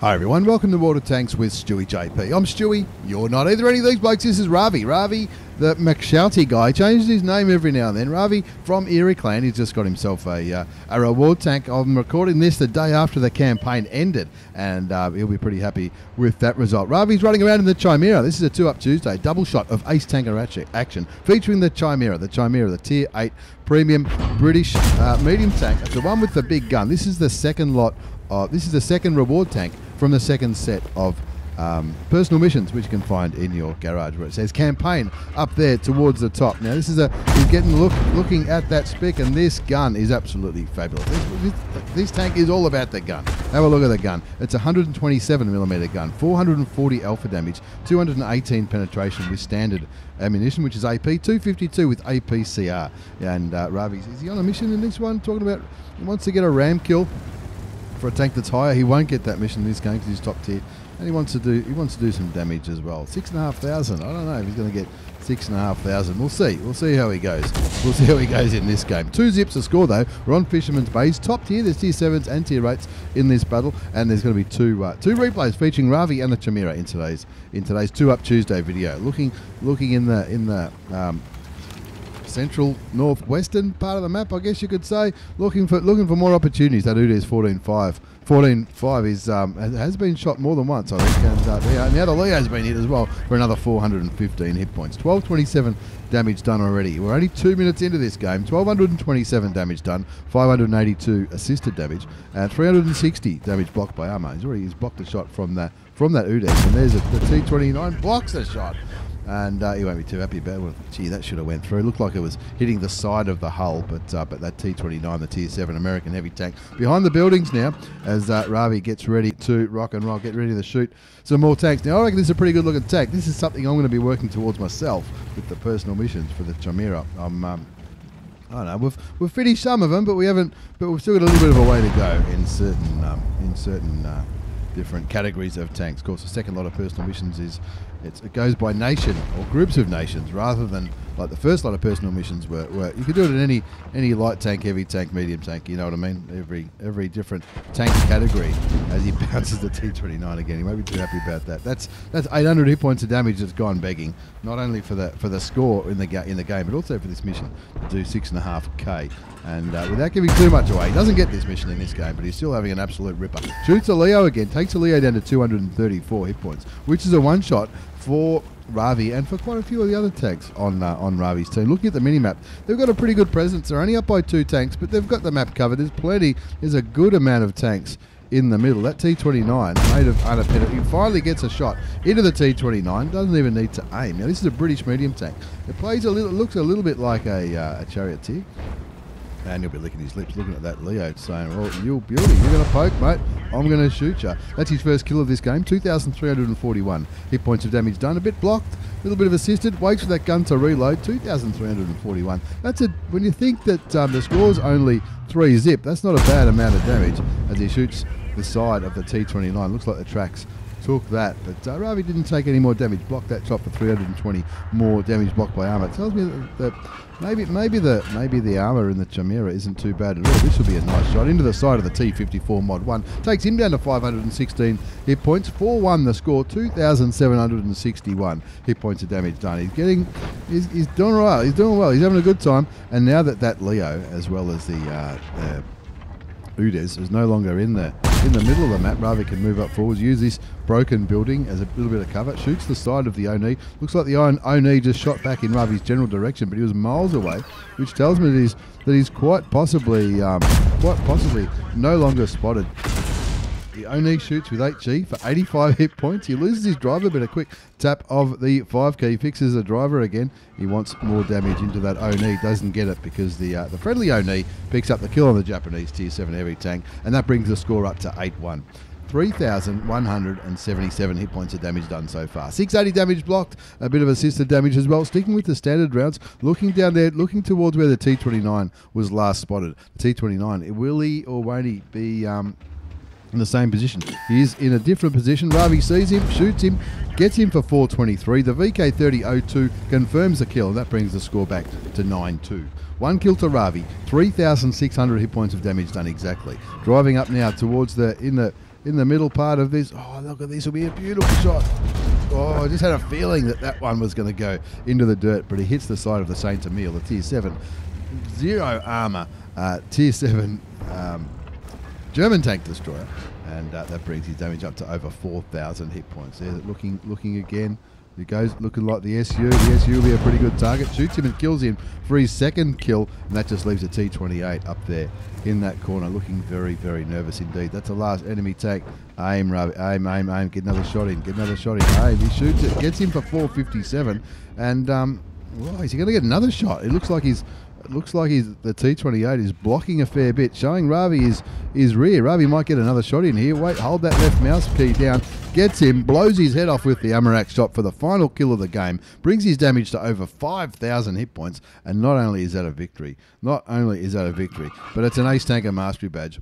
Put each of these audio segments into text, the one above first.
Hi everyone, welcome to World of Tanks with Stewie JP. I'm Stewie, you're not either any of these blokes, this is Ravvi. Ravvi, the McShouty guy, changes his name every now and then. Ravvi from Erie Clan, he's just got himself a, uh, a reward tank. I'm recording this the day after the campaign ended, and uh, he'll be pretty happy with that result. Ravvi's running around in the Chimera. This is a 2 Up Tuesday, double shot of Ace Tanker action, featuring the Chimera, the Chimera, the Tier 8 premium British uh, medium tank. It's the one with the big gun. This is the second lot, this is the second reward tank from the second set of um, personal missions, which you can find in your garage, where it says campaign up there towards the top. Now, this is a getting look looking at that spec, and this gun is absolutely fabulous. This, this, this, tank is all about the gun. Have a look at the gun. It's a 127 millimeter gun, 440 alpha damage, 218 penetration with standard ammunition, which is AP, 252 with APCR. And uh, Ravvi, is he on a mission in this one? Talking about he wants to get a ram kill for a tank that's higher. He won't get that mission in this game because he's top tier, and he wants to do he wants to do some damage as well. Six and a half thousand. I don't know if he's going to get six and a half thousand. We'll see. We'll see how he goes. We'll see how he goes in this game. Two zips to score though. We're on Fisherman's Base, top tier. There's tier sevens and tier eights in this battle, and there's going to be two uh, two replays featuring Ravvi and the Chimera in today's in today's two up Tuesday video. Looking looking in the in the um, central northwestern part of the map, I guess you could say. Looking for looking for more opportunities. That Udes 14-5. 14-5 is um, has been shot more than once, I think, and uh, yeah, now the Leo's been hit as well for another 415 hit points. 1227 damage done already. We're only two minutes into this game. 1227 damage done, 582 assisted damage, and 360 damage blocked by armor. He's already he's blocked a shot from that from that Udes, and there's a, the T29 blocks a shot and uh, he won't be too happy about it. Gee, that should have went through. It looked like it was hitting the side of the hull, but uh, but that T29, the Tier 7 American heavy tank, behind the buildings now as uh, Ravvi gets ready to rock and roll, get ready to shoot some more tanks. Now, I reckon this is a pretty good looking tank. This is something I'm going to be working towards myself with the personal missions for the Chimera. I'm... Um, I don't know. We've we've finished some of them, but we haven't. But we've still got a little bit of a way to go in certain um, in certain uh, different categories of tanks. Of course, the second lot of personal missions is it's, it goes by nation or groups of nations rather than like the first lot of personal missions were, were you could do it in any any light tank, heavy tank, medium tank. You know what I mean? Every every different tank category as he bounces the T29 again. He won't be too happy about that. That's that's 800 hit points of damage that's gone begging. Not only for the for the score in the ga- in the game, but also for this mission to do six and a half k. And uh, without giving too much away, he doesn't get this mission in this game, but he's still having an absolute ripper. Shoots a Leo again, takes a Leo down to 234 hit points, which is a one shot for Ravvi and for quite a few of the other tanks on uh, on Ravvi's team. Looking at the mini map, they've got a pretty good presence. They're only up by two tanks, but they've got the map covered. There's plenty. There's a good amount of tanks in the middle. That T29 made of unappended. He finally gets a shot into the T29. Doesn't even need to aim. Now this is a British medium tank. It plays a little. Looks a little bit like a, uh, a charioteer. And he'll be licking his lips looking at that Leo saying, well, you beauty, you're going to poke, mate. I'm going to shoot you. That's his first kill of this game. 2,341 hit points of damage done. A bit blocked, a little bit of assisted. Waits for that gun to reload. 2,341. That's a, when you think that um, the score's only three zip, that's not a bad amount of damage as he shoots the side of the T29. Looks like the tracks took that, but uh, Ravvi didn't take any more damage. Blocked that shot for 320 more damage blocked by armor. It tells me that, that maybe maybe the maybe the armor in the Chimera isn't too bad at all. This will be a nice shot into the side of the T54 Mod 1. Takes him down to 516 hit points. 4-1 the score. 2,761 hit points of damage done. He's getting, he's, he's doing well. He's doing well. He's having a good time. And now that that Leo, as well as the uh, Udes, is no longer in the in the middle of the map. Ravvi can move up forwards, use this broken building as a little bit of cover. Shoots the side of the Oni. Looks like the Oni just shot back in Ravvi's general direction, but he was miles away, which tells me that he's that he's quite possibly um, quite possibly no longer spotted the Oni shoots with 8G for 85 hit points. He loses his driver, but a quick tap of the 5 key fixes the driver again. He wants more damage into that Oni. Doesn't get it because the uh, the friendly Oni picks up the kill on the Japanese Tier 7 heavy tank, and that brings the score up to 8 1. 3,177 hit points of damage done so far. 680 damage blocked, a bit of assisted damage as well. Sticking with the standard rounds, looking down there, looking towards where the T29 was last spotted. The T29, will he or won't he be um, in the same position. He is in a different position. Ravvi sees him, shoots him, gets him for 423. The VK3002 confirms the kill. and That brings the score back to 9-2. One kill to Ravvi, 3,600 hit points of damage done exactly. Driving up now towards the in the in the middle part of this. Oh, look at this! Will be a beautiful shot. Oh, I just had a feeling that that one was going to go into the dirt, but he hits the side of the Saint Emile, the Tier 7. Zero armour, uh, Tier 7 um, German tank destroyer, and uh, that brings his damage up to over 4,000 hit points. There, looking, looking again. He goes looking like the SU. The SU will be a pretty good target. Shoots him and kills him for his second kill, and that just leaves a T28 up there in that corner, looking very, very nervous indeed. That's the last enemy tank. Aim, aim, aim, aim. Get another shot in. Get another shot in. Aim. He shoots it. Gets him for 457, and um, well, is he going to get another shot? It looks like he's it looks like he's, the T28 is blocking a fair bit, showing Ravvi is, is rear. Ravvi might get another shot in here. Wait, hold that left mouse key down. Gets him, blows his head off with the Amarak shot for the final kill of the game. Brings his damage to over 5,000 hit points. And not only is that a victory, not only is that a victory, but it's an Ace Tanker Mastery Badge.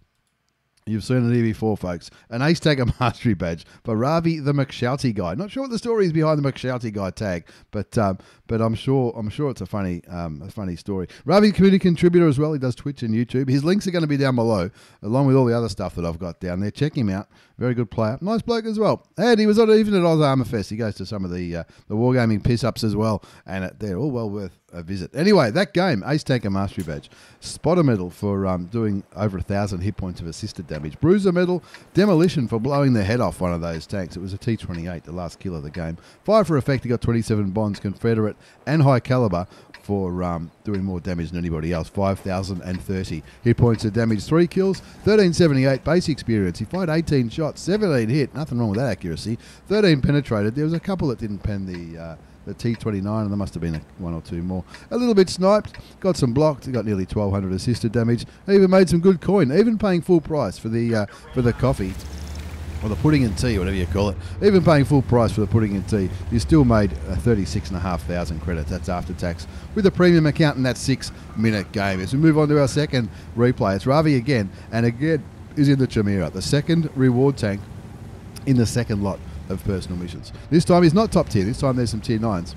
You've seen it here before, folks. An Ace Tanker Mastery Badge for Ravvi the McShouty guy. Not sure what the story is behind the McShouty guy tag, but um, but I'm sure I'm sure it's a funny um, a funny story. Ravvi, community contributor as well. He does Twitch and YouTube. His links are going to be down below, along with all the other stuff that I've got down there. Check him out. Very good player. Nice bloke as well. And he was on, even at Oz Armour Fest. He goes to some of the uh, the wargaming piss ups as well, and uh, they're all well worth a visit. Anyway, that game, Ace Tanker Mastery Badge, Spotter Medal for um, doing over a thousand hit points of assisted damage, Bruiser Medal, Demolition for blowing the head off one of those tanks. It was a T28, the last kill of the game. Fire for effect, he got 27 bonds, Confederate and high caliber for um, doing more damage than anybody else. 5,030 hit points of damage, three kills, 1378 base experience. He fired 18 shots, 17 hit. Nothing wrong with that accuracy. 13 penetrated. There was a couple that didn't pen the. Uh, the T29, and there must have been a, one or two more. A little bit sniped, got some blocked, got nearly 1200 assisted damage. Even made some good coin, even paying full price for the uh, for the coffee or the pudding and tea, whatever you call it, even paying full price for the pudding and tea, you still made uh, 36,500 credits. That's after tax with a premium account in that six minute game. As we move on to our second replay, it's Ravvi again, and again is in the Chimera, the second reward tank in the second lot of personal missions. This time he's not top tier, this time there's some tier 9s.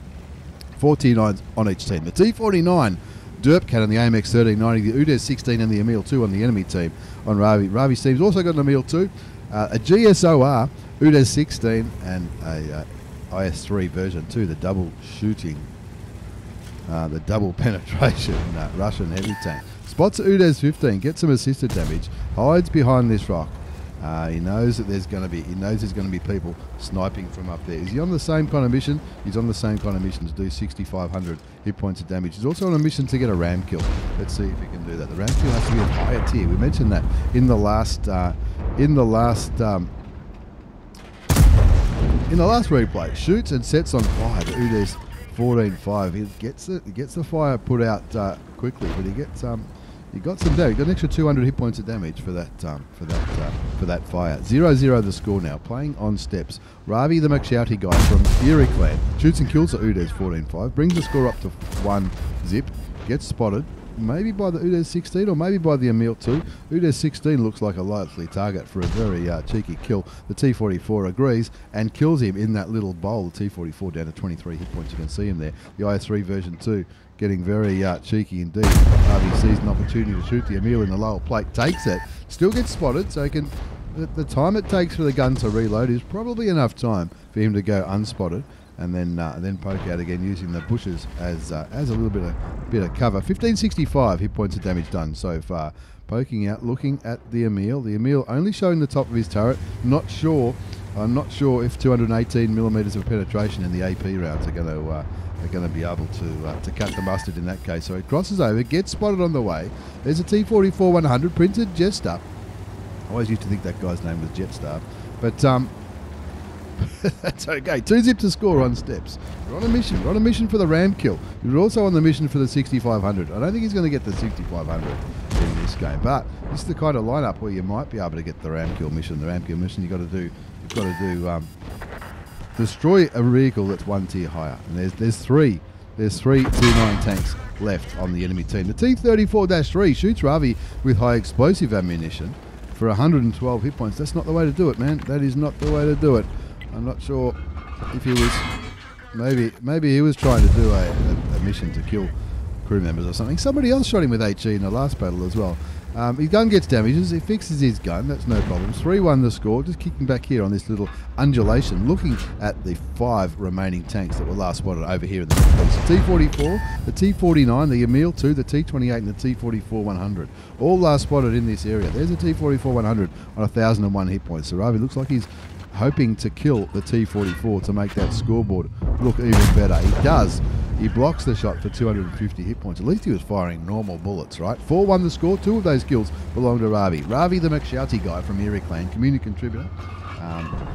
Four tier 9s on each team. The T49 Derpcat on the AMX 1390, the UDES 16 and the Emil 2 on the enemy team on Ravvi. Ravvi's team's also got an Emil 2 uh, a GSOR, UDES 16, and a uh, IS3 version 2, the double shooting, uh, the double penetration uh, Russian heavy tank. Spots UDES 15, gets some assisted damage, hides behind this rock. Uh, he knows that there's going to be he knows there's going to be people sniping from up there. Is he on the same kind of mission? He's on the same kind of mission to do 6,500 hit points of damage. He's also on a mission to get a ram kill. Let's see if he can do that. The ram kill has to be a higher tier. We mentioned that in the last uh, in the last um, in the last replay. Shoots and sets on fire. The UDES 14.5. He gets it. He gets the fire put out uh, quickly, but he gets um, he got some damage. Got an extra 200 hit points of damage for that um, for that uh, for that fire. 0-0 the score now. Playing on steps. Ravvi the McShouty guy from Erie Clan shoots and kills the UDES 14.5. Brings the score up to one zip. Gets spotted maybe by the UDES 16 or maybe by the Emil 2. UDES 16 looks like a likely target for a very uh, cheeky kill. The T44 agrees and kills him in that little bowl. The T44 down to 23 hit points. You can see him there. The IS3 version 2 getting very uh, cheeky indeed. Harvey sees an opportunity to shoot the Emil in the lower plate, takes it, still gets spotted, so he can. The time it takes for the gun to reload is probably enough time for him to go unspotted and then uh, then poke out again using the bushes as uh, as a little bit of bit of cover. 1565 hit points of damage done so far. Poking out, looking at the Emil. The Emil only showing the top of his turret. Not sure. I'm not sure if 218 millimeters of penetration in the AP rounds are going to uh, are going to be able to uh, to cut the mustard in that case. So it crosses over, gets spotted on the way. There's a T44 100 printed Jetstar. I always used to think that guy's name was Jetstar, but um, That's okay. Two zip to score on steps. You're on a mission. You're on a mission for the ram kill. You're also on the mission for the 6500. I don't think he's going to get the 6500 in this game, but this is the kind of lineup where you might be able to get the ram kill mission. The ram kill mission you've got to do. You've got to do um, destroy a vehicle that's one tier higher. And there's there's three. There's three tier nine tanks left on the enemy team. The T34-3 shoots Ravvi with high explosive ammunition for 112 hit points. That's not the way to do it, man. That is not the way to do it. I'm not sure if he was maybe maybe he was trying to do a, a, a, mission to kill crew members or something. Somebody else shot him with HE in the last battle as well. Um, his gun gets damages. He fixes his gun. That's no problem. 3 1 the score. Just kicking back here on this little undulation, looking at the five remaining tanks that were last spotted over here in the The T44, the T49, the Emil 2, the T28, and the T44 100. All last spotted in this area. There's a T44 100 on 1,001 hit points. So Ravvi looks like he's hoping to kill the T44 to make that scoreboard look even better. He does. He blocks the shot for 250 hit points. At least he was firing normal bullets, right? 4 1 the score. Two of those kills belong to Ravvi. Ravvi, the McShouty guy from Erie Clan, community contributor, um,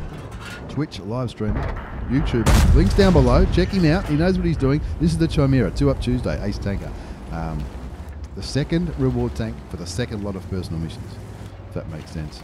Twitch live streamer, YouTube. Links down below. Check him out. He knows what he's doing. This is the Chimera, 2 Up Tuesday, Ace Tanker. Um, the second reward tank for the second lot of personal missions, if that makes sense.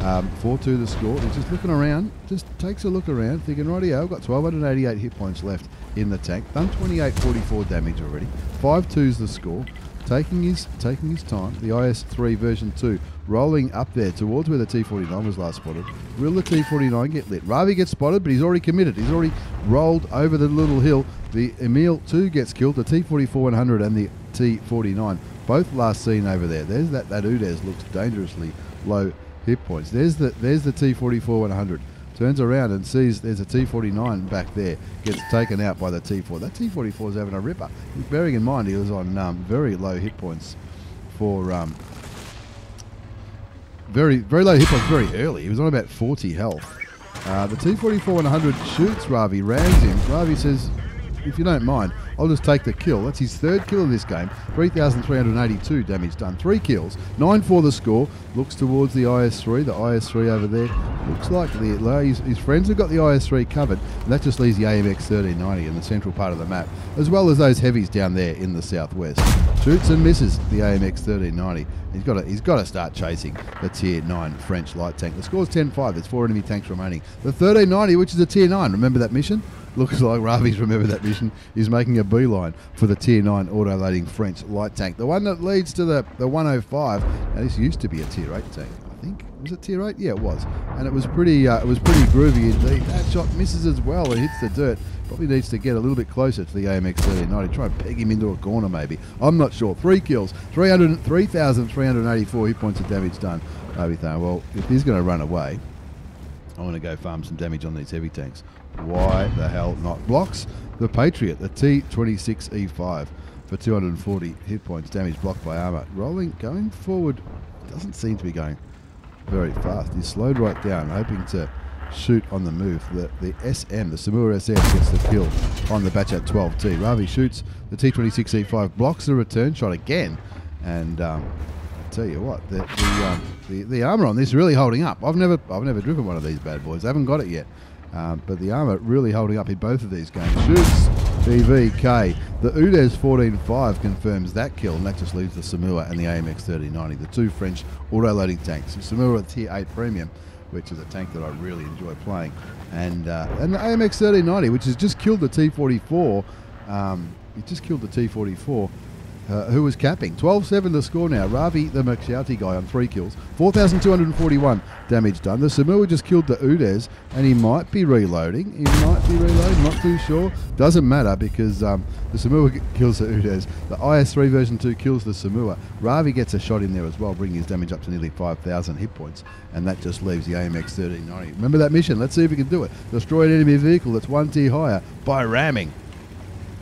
Um, 4 2 the score. He's just looking around, just takes a look around, thinking, rightio, I've got 1288 hit points left in the tank. Done 2844 damage already. 5 2's the score. Taking his taking his time. The IS3 version 2 rolling up there towards where the T49 was last spotted. Will the T49 get lit? Ravvi gets spotted, but he's already committed. He's already rolled over the little hill. The Emil 2 gets killed. The T44 100 and the T49 both last seen over there. There's that that Udes looks dangerously low hit points. There's the there's the T44 100. Turns around and sees there's a T49 back there. Gets taken out by the T4. That T44 is having a ripper. Bearing in mind he was on um, very low hit points for um, very very low hit points very early. He was on about 40 health. Uh, the T44 100 shoots Ravvi, rams him. Ravvi says, if you don't mind, I'll just take the kill. That's his third kill in this game. 3,382 damage done. Three kills. 9 for the score. Looks towards the IS-3. The IS-3 over there. Looks like the his, his friends have got the IS-3 covered. And that just leaves the AMX 1390 in the central part of the map, as well as those heavies down there in the southwest. Shoots and misses the AMX 1390. He's got to, he's got to start chasing the Tier 9 French light tank. The score's 10-5. There's four enemy tanks remaining. The 1390, which is a Tier 9. Remember that mission? Looks like Ravvi's remember that mission. Is making a beeline for the Tier 9 auto-loading French light tank. The one that leads to the, the 105. Now, this used to be a Tier 8 tank, I think. Was it Tier 8? Yeah, it was. And it was pretty uh, it was pretty groovy indeed. That shot misses as well. It hits the dirt. Probably needs to get a little bit closer to the AMX 1390. Try and peg him into a corner, maybe. I'm not sure. Three kills. 3,384 hit points of damage done. Ravvi well, if he's going to run away, I want to go farm some damage on these heavy tanks. Why the hell not? Blocks the Patriot, the T26E5 for 240 hit points, damage blocked by armor. Rolling, going forward, doesn't seem to be going very fast. He's slowed right down, hoping to shoot on the move. The, the SM, the Somua SM, gets the kill on the Batchat 12T. Ravvi shoots the T26E5, blocks the return shot again, and um, tell you what, the the, um, the, the armor on this is really holding up. I've never I've never driven one of these bad boys. I haven't got it yet. Um, but the armour really holding up in both of these games. Shoots BVK. The Udes 14.5 confirms that kill, and that just leaves the Somua and the AMX 1390, the two French auto-loading tanks. The Somua Tier 8 Premium, which is a tank that I really enjoy playing, and uh, and the AMX 1390, which has just killed the T44. Um, it just killed the T44 uh, who was capping. 12-7 the score now. Ravvi, the McShouty guy, on three kills. 4,241 damage done. The Somua just killed the Udes, and he might be reloading. He might be reloading, not too sure. Doesn't matter because um, the Somua kills the Udes. The IS-3 version 2 kills the Somua. Ravvi gets a shot in there as well, bringing his damage up to nearly 5,000 hit points, and that just leaves the AMX 1390. Remember that mission? Let's see if we can do it. Destroy an enemy vehicle that's one tier higher by ramming,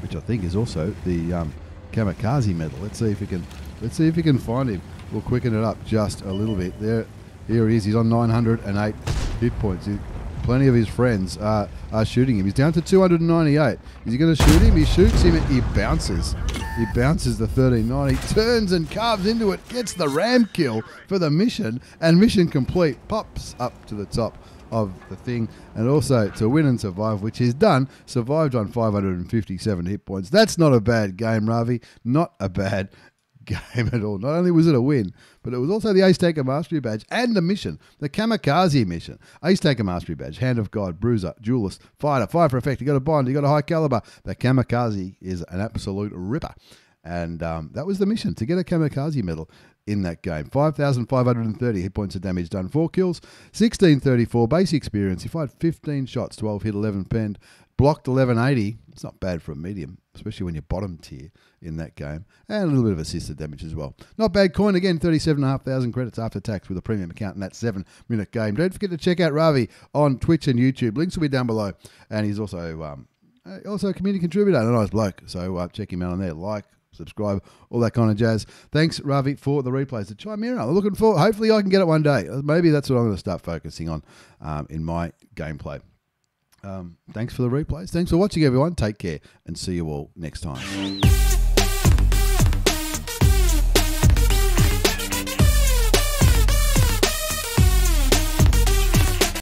which I think is also the... Um, kamikaze medal. Let's see if we can let's see if we can find him. We'll quicken it up just a little bit. There, here he is. He's on 908 hit points. He, plenty of his friends are, are shooting him. He's down to 298. Is he going to shoot him? He shoots him. And he bounces. He bounces the 1390, turns and carves into it, gets the ram kill for the mission, and mission complete. Pops up to the top of the thing, and also to win and survive, which he's done. Survived on 557 hit points. That's not a bad game, Ravvi. Not a bad game at all. Not only was it a win, but it was also the Ace Tanker Mastery Badge and the mission, the Kamikaze mission. Ace Tanker Mastery Badge, Hand of God, Bruiser, Duelist, Fighter, Fire for Effect. You got a Bond, you got a High Caliber. The Kamikaze is an absolute ripper. And um, that was the mission to get a Kamikaze medal in that game. 5,530 hit points of damage done. Four kills, 1634 base experience. He fired 15 shots, 12 hit, 11 penned. blocked 1180. It's not bad for a medium, especially when you're bottom tier in that game. And a little bit of assisted damage as well. Not bad coin again, 37,500 credits after tax with a premium account in that seven minute game. Don't forget to check out Ravvi on Twitch and YouTube. Links will be down below. And he's also um, also a community contributor and a nice bloke. So uh, check him out on there. Like, subscribe, all that kind of jazz. Thanks, Ravvi, for the replays. The Chimera, I'm looking for. Hopefully, I can get it one day. Maybe that's what I'm going to start focusing on um, in my gameplay. Um, thanks for the replays. Thanks for watching, everyone. Take care and see you all next time.